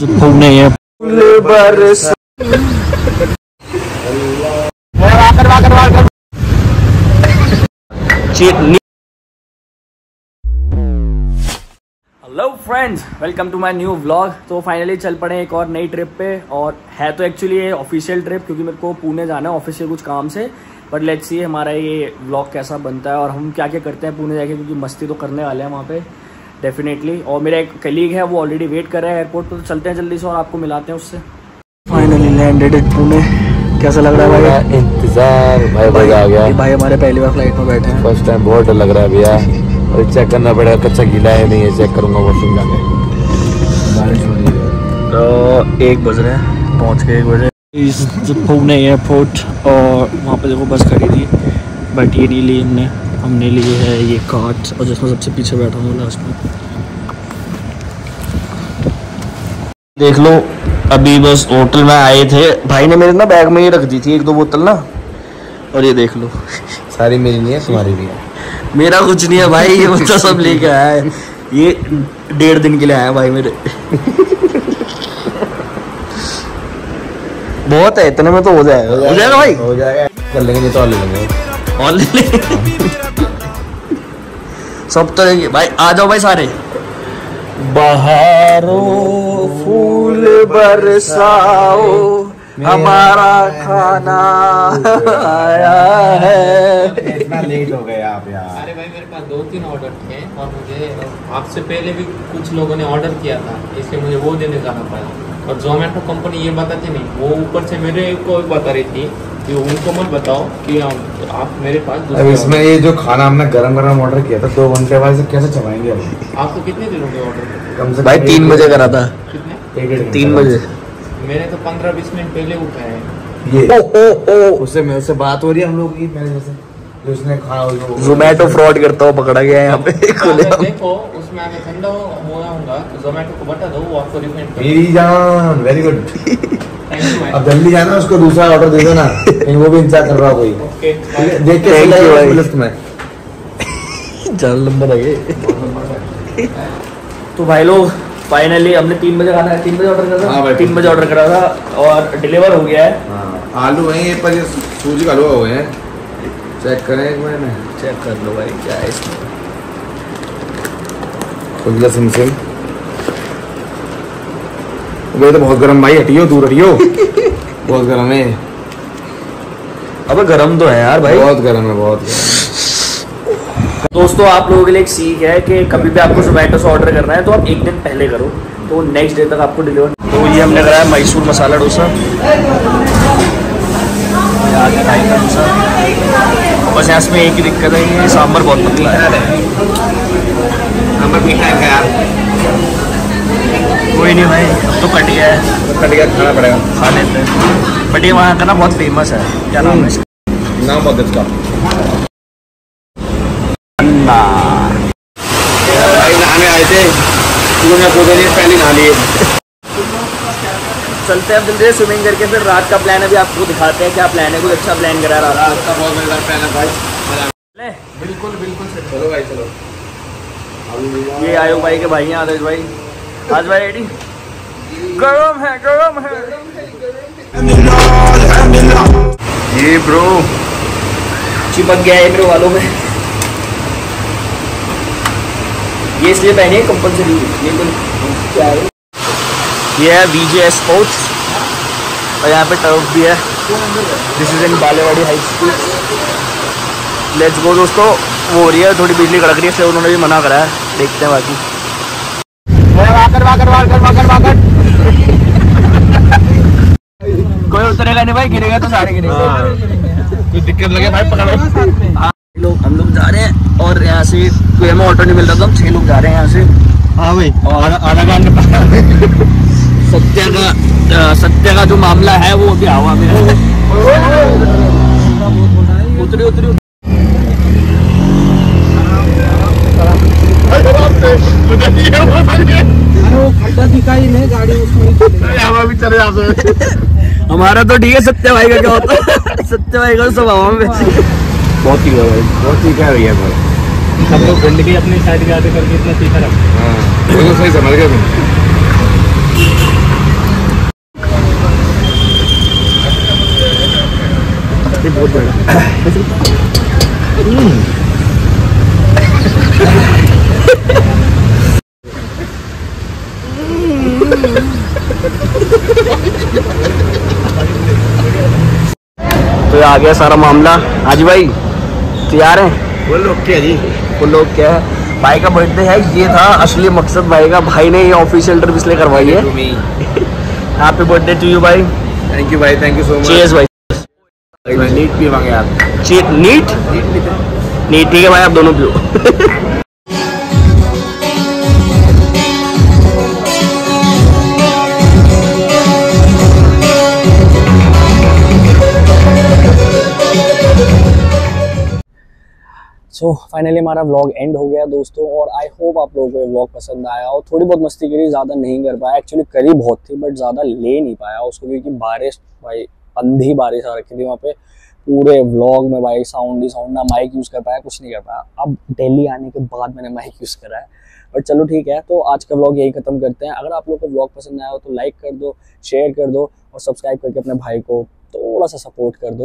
Hello friends welcome to my new vlog तो finally चल पड़े एक और नई ट्रिप पे और है तो एक्चुअली ये ऑफिशियल ट्रिप क्योंकि मेरे को पुणे जाना है ऑफ़िस से कुछ काम से। बट लेट्स सी हमारा ये व्लॉग कैसा बनता है और हम क्या क्या करते हैं पुणे जाके क्योंकि मस्ती तो करने वाले हैं वहाँ पे। डेफिनेटली और मेरा एक कलीग है वो ऑलरेडी वेट कर रहा है एयरपोर्ट पर तो चलते हैं जल्दी से और आपको मिलाते हैं उससे। Finally landed in Pune. कैसा लग रहा है भाई? इंतज़ार भाई भाई आ गया। भाई हमारे पहली बार फ़्लाइट में बैठे हैं। फ़र्स्ट टाइम बहुत डर लग रहा है भैया। और चेक करना पड़ेगा कच्चा गीला है नहीं है चेक करूँगा वॉशरूम जाके। बारिश हो रही है। तो एक बज रहे हैं पहुँच गए एक बजे। पुणे एयरपोर्ट और वहाँ पे देखो बस खड़ी थी बट ये नहीं ली हमने। हमने लिए है ये कार्ट और जिसमें सबसे पीछे बैठा हूँ लास्ट में। देख लो अभी बस होटल में आए थे। भाई ने मेरे ना बैग में ही रख दी थी एक दो बोतल ना। और ये देख लो। सारी मेरी नहीं है तुम्हारी भी है। मेरा कुछ नहीं है भाई ये बच्चा सब लेके आया है। ये डेढ़ दिन के लिए आया भाई मेरे। बहुत है इतने में तो हो जाएगा। हो जाएगा भाई? हो जाएगा। कर लेंगे नहीं तो और ले लेंगे। और ले ले सब तो रहेंगे भाई आ जाओ भाई सारे। बहारो फूल बरसाओ हमारा खाना आया है। इतना लेट हो गए आप यार। अरे भाई मेरे पास दो तीन ऑर्डर थे और मुझे आपसे पहले भी कुछ लोगों ने ऑर्डर किया था इसलिए मुझे वो देने जाना पड़ा। और जोमेटो कंपनी ये बताती नहीं वो ऊपर से मेरे को बता रही थी कि उनको मत बताओ कि आप मेरे पास अब इसमें ये जो खाना हमने गरम गरम ऑर्डर किया था दो घंटे बाद से कैसे चबाएँगे अब? आपको कितने दिन हो गए ऑर्डर कम से भाई कम तीन बजे करा था। कितने? तीन बजे। मैंने तो पंद्रह बीस मिनट पहले उठाए हैं। ये। ओ ओ ओ। उससे मेरे से बात हो रही है हम लोग की मैनेजर से जो उसने खाना जो जोमेटो फ्रॉड करता हुआ पकड़ा गया है यहाँ पे खुले देखो उसमें अगर ठंडा हुआ होगा तो जोमेटो को बता दो वो आपको रिफंड मेरी जान वेरी गुड अब जल्दी जाना उसको दूसरा ऑर्डर दे दो ना वो भी इंतज़ार कर रहा कोई। है, देख के। लिस्ट में। चल नंबर है तो भाई लोग फाइनली हमने तीन बजे खाना तीन बजे ऑर्डर करा हाँ था तीन बजे ऑर्डर करा था और डिलीवर हो गया है। हाँ आलू है ये पर सूजी का हलवा हुए हैं। चेक करें एक मिनट चेक कर लो भाई क्या है इसमें? सिम सिम। ये तो बहुत गर्म भाई हटियो दूर हटियो। बहुत गर्म है। अबे गरम तो है यार भाई। बहुत गर्म है बहुत गर्म दोस्तों आप लोगों के लिए एक सीख है कि कभी भी आपको जोमेटो से ऑर्डर करना है तो आप एक दिन पहले करो तो नेक्स्ट डे तक आपको डिलीवर तो ये हमने कराया मैसूर मसाला डोसा बस यहाँ इसमें एक ही दिक्कत है ये सांभर बहुत पतला है। नंबर मीठा है यार? कोई नहीं भाई तो कट गया है। कट गया खाना पड़ेगा। खा लेते हैं। बट ये वहाँ का ना बहुत फ़ेमस है। क्या नाम है नाम बहुत इसका। भाई नहाने आए थे। पहले नहा लिए। चलते हैं अब जल्दी स्विमिंग करके फिर रात का प्लान अभी आपको दिखाते हैं क्या प्लान है। कुछ अच्छा प्लान करा रहा रात का? बहुत मज़ेदार प्लान है भाई। ले। बिल्कुल बिल्कुल। चलो भाई चलो। ये आयो भाई के भाई हैं आदेश भाई। आज भाई रेडी गरम है गरम है। ये ब्रो चिपक गया है मेरे वालों में। ये इसलिए पहने कंपलसरी तो क्या है? ये है वीजे स्पोर्ट्स और यहाँ पे टर्फ भी है। This is in Balewadi high school let's go दोस्तों। वो हो रही है, थोड़ी बिजली कड़क रही है, इसलिए उन्होंने भी मना करा है। देखते हैं बाकी। कोई उतरेगा नहीं भाई गिरेगा तो सारे गिरेगा। कोई दिक्कत लगे भाई पकड़ो। हाँ, लोग हम लोग जा रहे हैं और यहाँ से कोई हमें ऑटो नहीं मिल रहा तो हम छह लोग जा रहे हैं यहाँ से। हाँ भाई और आधा घंटा सत्य का सत्य का जो मामला है वो अभी हवा में है। उतरी उतरी। हमारा तो ठीक है सत्य भाई का क्या होता है? सत्य भाई का सब हवा में बहुत ही भाई बहुत ही क्या भैया भाई। सब लोग गंदगी अपने साइड के आते करके इतना तीखा रखते हैं। हाँ सही समझ गए तुम। बहुत बड़ा हम्म। ये आ गया सारा मामला हाजी भाई तैयार हैं लोग क्या जी वो लोग क्या है भाई का बर्थडे है ये था असली मकसद भाई का भाई ने ये ऑफिशियल ट्रिप इसलिए करवाई है हैप्पी बर्थडे टू यू भाई थैंक यू भाई thank you so much cheers भाई नीट नीट पीवांगे आप चीट नीट नीट ठीक है भाई आप दोनों पियो सो फाइनली हमारा व्लॉग एंड हो गया दोस्तों और आई होप आप लोगों को ये व्लॉग पसंद आया और थोड़ी बहुत मस्ती करी ज़्यादा नहीं कर पाया। एक्चुअली करी बहुत थी बट ज़्यादा ले नहीं पाया। उसको क्योंकि बारिश, भाई, अंधी बारिश आ रखी थी वहाँ पे। पूरे व्लॉग में भाई साउंड ही साउंड ना माइक यूज़ कर पाया, कुछ नहीं कर पाया। अब दिल्ली आने के बाद मैंने माइक यूज़ करा है। बट चलो ठीक है तो आज का व्लॉग यही खत्म करते हैं। अगर आप लोग को व्लॉग पसंद आया हो तो लाइक कर दो शेयर कर दो और सब्सक्राइब करके अपने भाई को थोड़ा सा सपोर्ट कर दो।